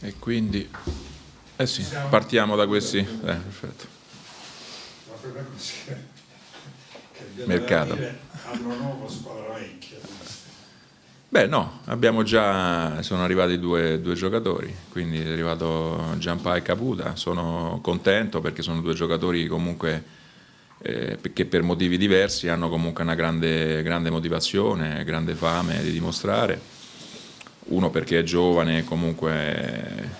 E quindi, eh sì, partiamo da questi. Eh, perfetto. Mercato. Hanno nuovo squadra vecchia. Beh no, abbiamo già, sono arrivati due, due giocatori, quindi è arrivato Giampa e Caputa, sono contento perché sono due giocatori comunque eh, che per motivi diversi hanno comunque una grande, grande motivazione, grande fame di dimostrare, uno perché è giovane comunque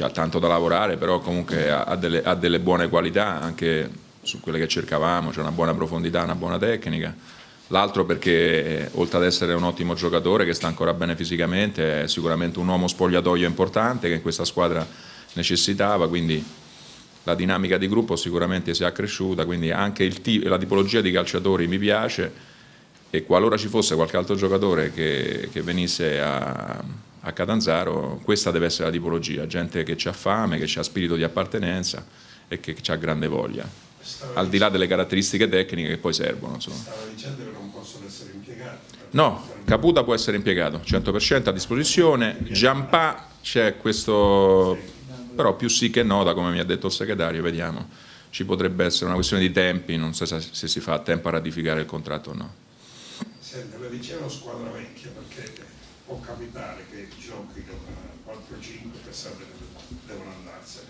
ha tanto da lavorare, però comunque ha delle, ha delle buone qualità anche su quelle che cercavamo, c'è una buona profondità, una buona tecnica. L'altro perché oltre ad essere un ottimo giocatore che sta ancora bene fisicamente, è sicuramente un uomo spogliatoio importante che in questa squadra necessitava, quindi la dinamica di gruppo sicuramente si è accresciuta, quindi anche il, la tipologia di calciatori mi piace e qualora ci fosse qualche altro giocatore che, che venisse a, a Catanzaro, questa deve essere la tipologia, gente che ha fame, che ha spirito di appartenenza e che ha grande voglia, al di là delle caratteristiche tecniche che poi servono. Insomma. Stava dicendo che non possono essere impiegati. No, Caputa può essere impiegato, 100% a disposizione, Giampà c'è questo, però più sì che no, da come mi ha detto il segretario, vediamo, ci potrebbe essere una questione di tempi, non so se, se si fa a tempo a ratificare il contratto o no. Senta, le dicevo squadra vecchia perché può capitare che giochino 4-5 che devono andarsene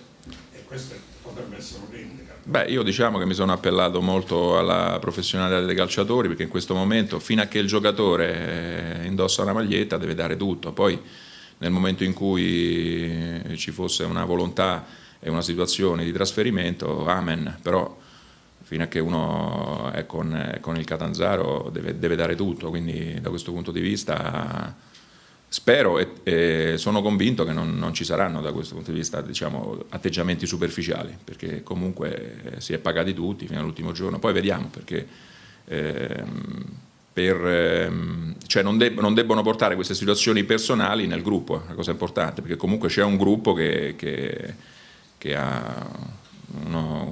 e questo potrebbe essere un handicap. Beh, io diciamo che mi sono appellato molto alla professionalità dei calciatori perché in questo momento, fino a che il giocatore indossa una maglietta, deve dare tutto. Poi nel momento in cui ci fosse una volontà e una situazione di trasferimento, amen, però fino a che uno è con, con il Catanzaro deve, deve, dare tutto, quindi da questo punto di vista spero e, e sono convinto che non, non, ci saranno da questo punto di vista diciamo, atteggiamenti superficiali, perché comunque si è pagati tutti fino all'ultimo giorno, poi vediamo perché... Ehm, per, ehm, cioè non, deb non, debbono portare queste situazioni personali nel gruppo, è una cosa importante, perché comunque c'è un gruppo che, che, che ha uno,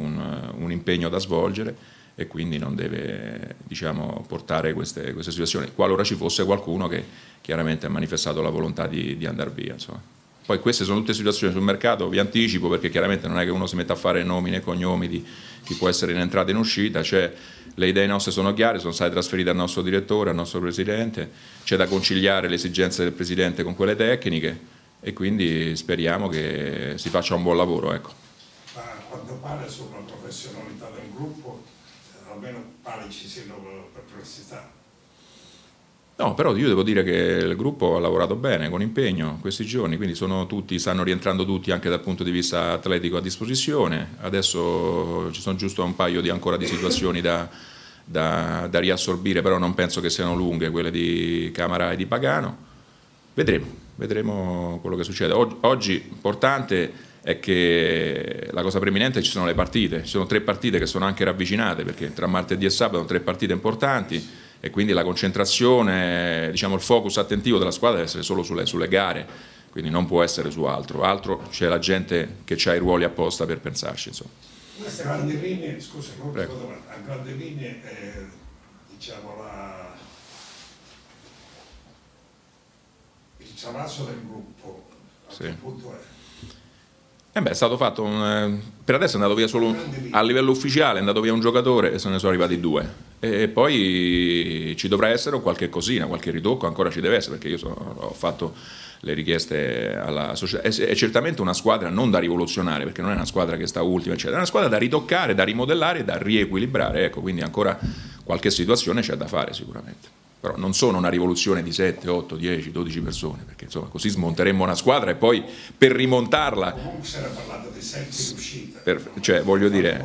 un, impegno da svolgere e quindi non deve diciamo, portare queste, queste, situazioni, qualora ci fosse qualcuno che chiaramente ha manifestato la volontà di, di andare via. Insomma. Poi queste sono tutte situazioni sul mercato, vi anticipo perché chiaramente non è che uno si metta a fare nomi e cognomi di chi può essere in entrata e in uscita, cioè, le idee nostre sono chiare, sono state trasferite al nostro direttore, al nostro presidente, c'è da conciliare le esigenze del presidente con quelle tecniche e quindi speriamo che si faccia un buon lavoro. Ecco quando pare sulla professionalità del gruppo, eh, almeno pare ci siano perplessità. No, però io devo dire che il gruppo ha lavorato bene, con impegno, questi giorni, quindi tutti, stanno rientrando tutti anche dal punto di vista atletico a disposizione, adesso ci sono giusto un paio di, ancora di situazioni da, da, da riassorbire, però non penso che siano lunghe quelle di Camara e di Pagano, vedremo, vedremo quello che succede. Oggi importante è che la cosa preeminente ci sono le partite, ci sono tre partite che sono anche ravvicinate perché tra martedì e sabato sono tre partite importanti e quindi la concentrazione, diciamo il focus attentivo della squadra deve essere solo sulle, sulle gare, quindi non può essere su altro, altro c'è la gente che ha i ruoli apposta per pensarci. Insomma. A grandi linee, scusa, domanda, a grandi linee eh, diciamo la, il salasso del gruppo a sì. che punto è? Eh beh, è stato fatto un, eh, per adesso è andato via solo a livello ufficiale, è andato via un giocatore e se ne sono arrivati due. E poi ci dovrà essere qualche cosina, qualche ritocco, ancora ci deve essere perché io sono, ho fatto le richieste alla società. È, è, certamente una squadra non da rivoluzionare perché non è una squadra che sta ultima, eccetera, è una squadra da ritoccare, da rimodellare, da riequilibrare. Ecco, quindi ancora qualche situazione c'è da fare sicuramente però non sono una rivoluzione di 7, 8, 10, 12 persone, perché insomma così smonteremmo una squadra e poi per rimontarla... Comunque si era parlato di 7 uscite. Per, cioè voglio dire,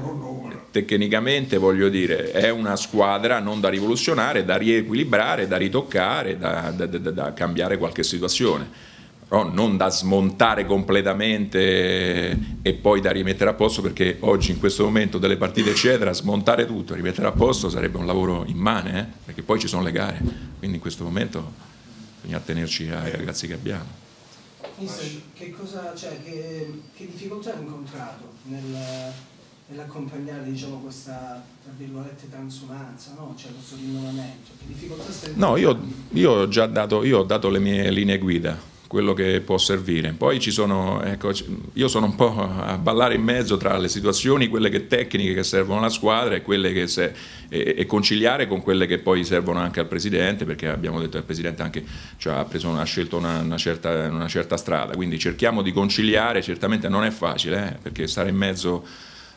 tecnicamente voglio dire, è una squadra non da rivoluzionare, da riequilibrare, da ritoccare, da, da, da, da cambiare qualche situazione però non da smontare completamente e poi da rimettere a posto perché oggi in questo momento delle partite eccetera smontare tutto, rimettere a posto sarebbe un lavoro immane eh? perché poi ci sono le gare quindi in questo momento bisogna attenerci ai ragazzi che abbiamo che, cosa, cioè, che, che difficoltà hai incontrato nel, nell'accompagnare diciamo, questa tra virgolette transumanza, no? cioè questo rinnovamento? Che difficoltà stai No, io, io, ho già dato, io ho dato le mie linee guida quello che può servire. Poi ci sono, ecco, io sono un po' a ballare in mezzo tra le situazioni, quelle che tecniche che servono alla squadra e, quelle che se, e, e, conciliare con quelle che poi servono anche al Presidente, perché abbiamo detto che il Presidente anche, cioè, ha, preso, ha, scelto una, una, certa, una, certa, strada, quindi cerchiamo di conciliare, certamente non è facile, eh, perché stare in mezzo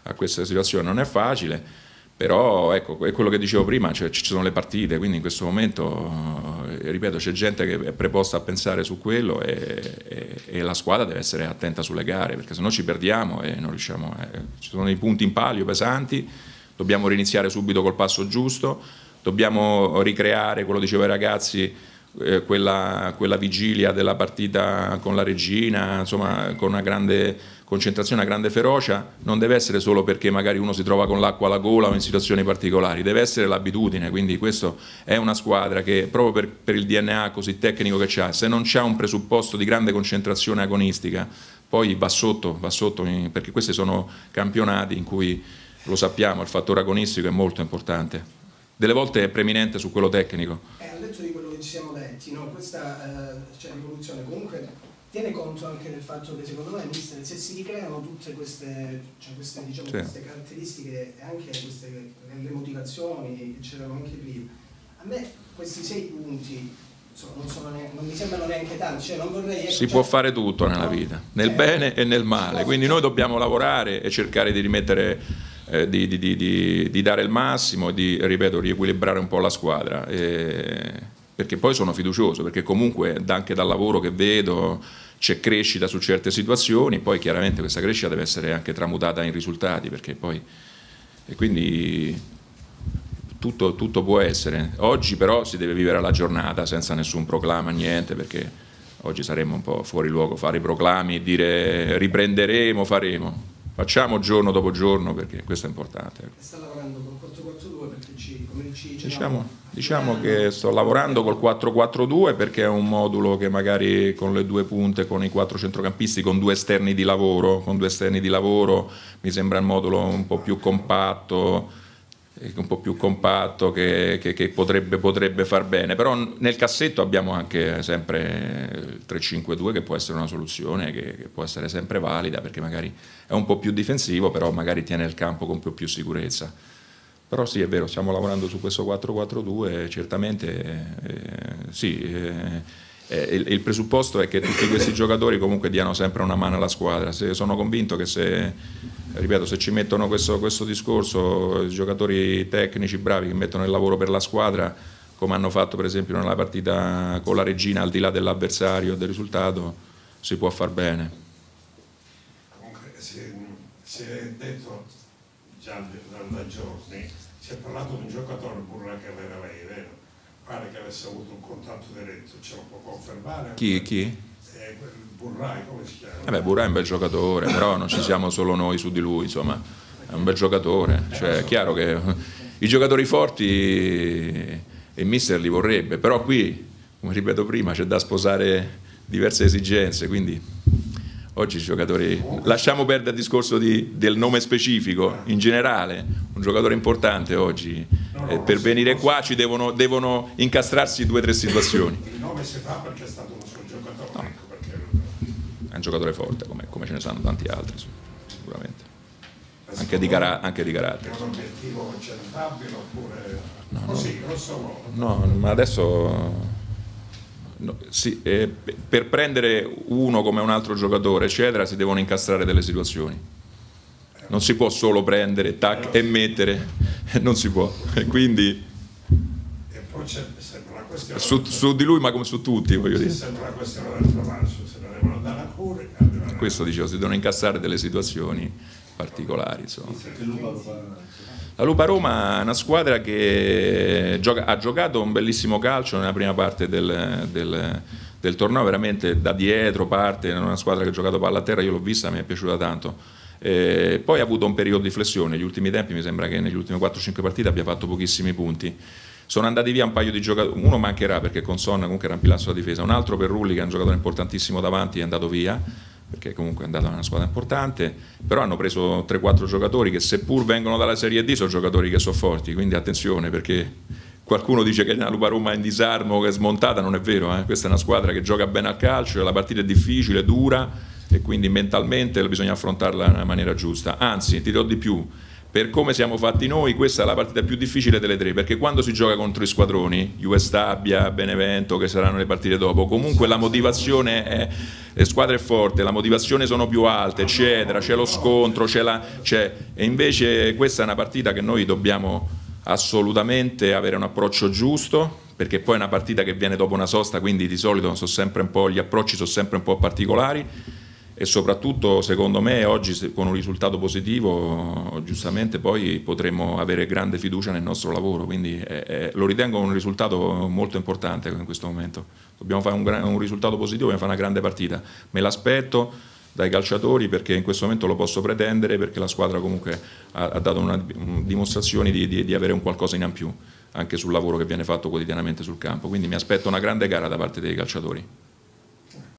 a questa situazione non è facile però ecco, è quello che dicevo prima, cioè, ci sono le partite, quindi in questo momento, eh, ripeto, c'è gente che è preposta a pensare su quello e, e, e, la squadra deve essere attenta sulle gare, perché se no ci perdiamo e non riusciamo, eh, ci sono dei punti in palio pesanti, dobbiamo riniziare subito col passo giusto, dobbiamo ricreare, quello dicevo ai ragazzi, eh, quella, quella, vigilia della partita con la regina, insomma con una grande concentrazione, una grande ferocia, non deve essere solo perché magari uno si trova con l'acqua alla gola o in situazioni particolari, deve essere l'abitudine, quindi questo è una squadra che proprio per, per il DNA così tecnico che ha, se non c'è un presupposto di grande concentrazione agonistica, poi va sotto, va sotto perché questi sono campionati in cui lo sappiamo, il fattore agonistico è molto importante. Delle volte è preminente su quello tecnico. Eh, al letto di quello che ci siamo detti, no? questa eh, cioè, rivoluzione comunque tiene conto anche del fatto che secondo me mister, se si ricreano tutte queste, cioè queste, diciamo, sì. queste caratteristiche e anche queste, le motivazioni che c'erano anche prima, a me questi sei punti non, neanche, non, mi sembrano neanche tanti. Cioè vorrei, si può fare tutto nella vita, nel eh, bene e nel male, quindi noi dobbiamo lavorare e cercare di rimettere, eh, di, di, di, di, dare il massimo e di, ripeto, riequilibrare un po' la squadra. E, perché poi sono fiducioso, perché comunque anche dal lavoro che vedo c'è crescita su certe situazioni, poi chiaramente questa crescita deve essere anche tramutata in risultati, perché poi e quindi tutto, tutto, può essere. Oggi però si deve vivere la giornata senza nessun proclama, niente, perché oggi saremmo un po' fuori luogo fare i proclami, dire riprenderemo, faremo. Facciamo giorno dopo giorno perché questo è importante. Sta lavorando con 442 perché ci, come ci diciamo, diciamo che sto lavorando col 442 perché è un modulo che magari con le due punte, con i quattro centrocampisti, con due esterni di lavoro, con due esterni di lavoro mi sembra il modulo un po' più compatto un po' più compatto che, che, che potrebbe, potrebbe, far bene, però nel cassetto abbiamo anche sempre il 3-5-2 che può essere una soluzione, che, che, può essere sempre valida perché magari è un po' più difensivo, però magari tiene il campo con po' più sicurezza. Però sì, è vero, stiamo lavorando su questo 4-4-2, certamente eh, sì. Eh, eh, il, il, presupposto è che tutti questi giocatori comunque diano sempre una mano alla squadra. Se, sono convinto che se, ripeto, se ci mettono questo, questo discorso, giocatori tecnici bravi che mettono il lavoro per la squadra, come hanno fatto per esempio nella partita con la Regina, al di là dell'avversario e del risultato, si può far bene. Si è detto già da, giorni, si è parlato di un giocatore Burra che aveva lei, vero? pare che avesse avuto un contatto diretto, ce lo può confermare? Chi? chi? Eh, Burrai, come si chiama? Eh beh, Burrai è un bel giocatore, però non ci siamo solo noi su di lui, insomma, è un bel giocatore, cioè è chiaro che i giocatori forti il mister li vorrebbe, però qui, come ripeto prima, c'è da sposare diverse esigenze, quindi Oggi i giocatori, lasciamo perdere il discorso di, del nome specifico, in generale, un giocatore importante oggi, eh, per venire qua ci devono, devono, incastrarsi due o tre situazioni. Il nome si fa perché è stato un suo giocatore, no. ecco. È un giocatore forte, come, come ce ne sanno tanti altri, sicuramente. Anche di, anche di, carattere. È un obiettivo centrabile oppure no, così, no, grosso modo? No, ma adesso No, sì, eh, per prendere uno come un altro giocatore, eccetera, si devono incastrare delle situazioni. Non si può solo prendere, tac, e mettere, non si può. E quindi... E poi c'è sempre la questione... Su, su, di lui, ma come su tutti, voglio dire. C'è sempre la questione del traverso, se ne devono andare a cure... Questo dicevo, si devono incastrare delle situazioni particolari. Insomma. La Lupa Roma è una squadra che gioca, ha giocato un bellissimo calcio nella prima parte del, del, del, torneo, veramente da dietro parte, è una squadra che ha giocato palla a terra, io l'ho vista, mi è piaciuta tanto. Eh, poi ha avuto un periodo di flessione, negli ultimi tempi mi sembra che negli ultimi 4-5 partite abbia fatto pochissimi punti. Sono andati via un paio di giocatori, uno mancherà perché con Son comunque era un pilastro della difesa, un altro per Rulli che è un giocatore importantissimo davanti è andato via perché comunque è andata una squadra importante, però hanno preso 3-4 giocatori che seppur vengono dalla Serie D sono giocatori che sono forti, quindi attenzione perché qualcuno dice che la Lupa Roma è in disarmo, che è smontata, non è vero, eh? questa è una squadra che gioca bene al calcio, la partita è difficile, dura e quindi mentalmente bisogna affrontarla nella maniera giusta, anzi ti do di più, per come siamo fatti noi, questa è la partita più difficile delle tre, perché quando si gioca contro i squadroni, US Tabbia, Benevento, che saranno le partite dopo, comunque la motivazione è, le squadre è forte, la motivazione sono più alte, eccetera, c'è lo scontro, c'è la, c'è, e invece questa è una partita che noi dobbiamo assolutamente avere un approccio giusto, perché poi è una partita che viene dopo una sosta, quindi di solito gli approcci sono sempre un po' particolari e soprattutto secondo me oggi con un risultato positivo giustamente poi potremo avere grande fiducia nel nostro lavoro, quindi eh, eh, lo ritengo un risultato molto importante in questo momento. Dobbiamo fare un, un risultato positivo, dobbiamo fare una grande partita. Me l'aspetto dai calciatori perché in questo momento lo posso pretendere perché la squadra comunque ha, ha dato una, un, dimostrazioni di, di, di avere un qualcosa in più anche sul lavoro che viene fatto quotidianamente sul campo, quindi mi aspetto una grande gara da parte dei calciatori.